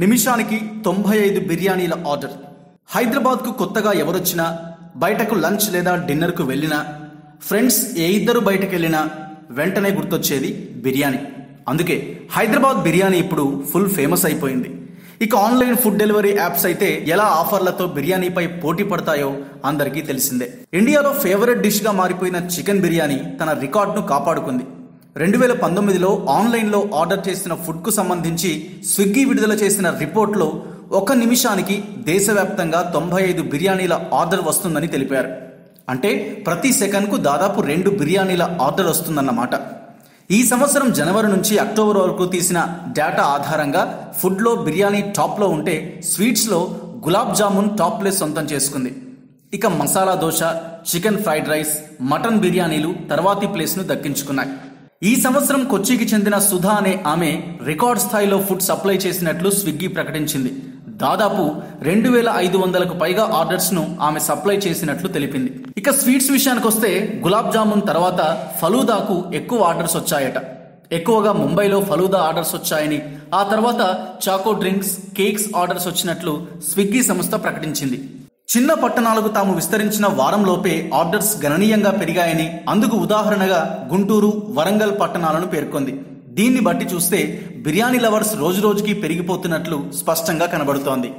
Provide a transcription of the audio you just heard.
నిమిషానికి తొంభై ఐదు బిర్యానీల ఆర్డర్. హైదరాబాద్కు కొత్తగా ఎవరొచ్చినా బయటకు లంచ్ లేదా డిన్నర్కు వెళ్ళినా ఫ్రెండ్స్ ఏ ఇద్దరు బయటకు వెళ్ళినా వెంటనే గుర్తొచ్చేది బిర్యానీ. అందుకే హైదరాబాద్ బిర్యానీ ఇప్పుడు ఫుల్ ఫేమస్ అయిపోయింది. ఇక ఆన్లైన్ ఫుడ్ డెలివరీ యాప్స్ అయితే ఎలా ఆఫర్లతో బిర్యానీపై పోటీ పడతాయో అందరికీ తెలిసిందే. ఇండియాలో ఫేవరెట్ డిష్గా మారిపోయిన చికెన్ బిర్యానీ తన రికార్డును కాపాడుకుంది. రెండు వేల పంతొమ్మిదిలో ఆన్లైన్లో ఆర్డర్ చేసిన ఫుడ్కు సంబంధించి స్విగ్గీ విడుదల చేసిన రిపోర్ట్లో ఒక నిమిషానికి దేశవ్యాప్తంగా తొంభై ఐదు బిర్యానీల ఆర్డర్ వస్తుందని తెలిపారు. అంటే ప్రతి సెకండ్కు దాదాపు రెండు బిర్యానీల ఆర్డర్ వస్తుందన్నమాట. ఈ సంవత్సరం జనవరి నుంచి అక్టోబర్ వరకు తీసిన డేటా ఆధారంగా ఫుడ్లో బిర్యానీ టాప్లో ఉంటే స్వీట్స్లో గులాబ్ జామున్ టాప్ ప్లేస్ సొంతం చేసుకుంది. ఇక masala dosa chicken fried rice mutton బిర్యానీలు తర్వాతి ప్లేస్ను దక్కించుకున్నాయి. ఈ సంవత్సరం కొచ్చికి చెందిన సుధా అనే ఆమె రికార్డ్ స్థాయిలో ఫుడ్ సప్లై చేసినట్లు స్విగ్గీ ప్రకటించింది. దాదాపు రెండు వేల ఐదు వందలకు పైగా ఆర్డర్స్ను ఆమె సప్లై చేసినట్లు తెలిపింది. ఇక స్వీట్స్ విషయానికి వస్తే గులాబ్ జామున్ తర్వాత ఫలూదాకు ఎక్కువ ఆర్డర్స్ వచ్చాయట. ఎక్కువగా ముంబైలో ఫలూదా ఆర్డర్స్ వచ్చాయని ఆ తర్వాత చాకో డ్రింక్స్ కేక్స్ ఆర్డర్స్ వచ్చినట్లు స్విగ్గీ సంస్థ ప్రకటించింది. చిన్న పట్టణాలకు తాము విస్తరించిన వారంలోపే ఆర్డర్స్ గణనీయంగా పెరిగాయని అందుకు ఉదాహరణగా గుంటూరు వరంగల్ పట్టణాలను పేర్కొంది. దీన్ని బట్టి చూస్తే బిర్యానీ లవర్స్ రోజురోజుకి పెరిగిపోతున్నట్లు స్పష్టంగా కనబడుతోంది.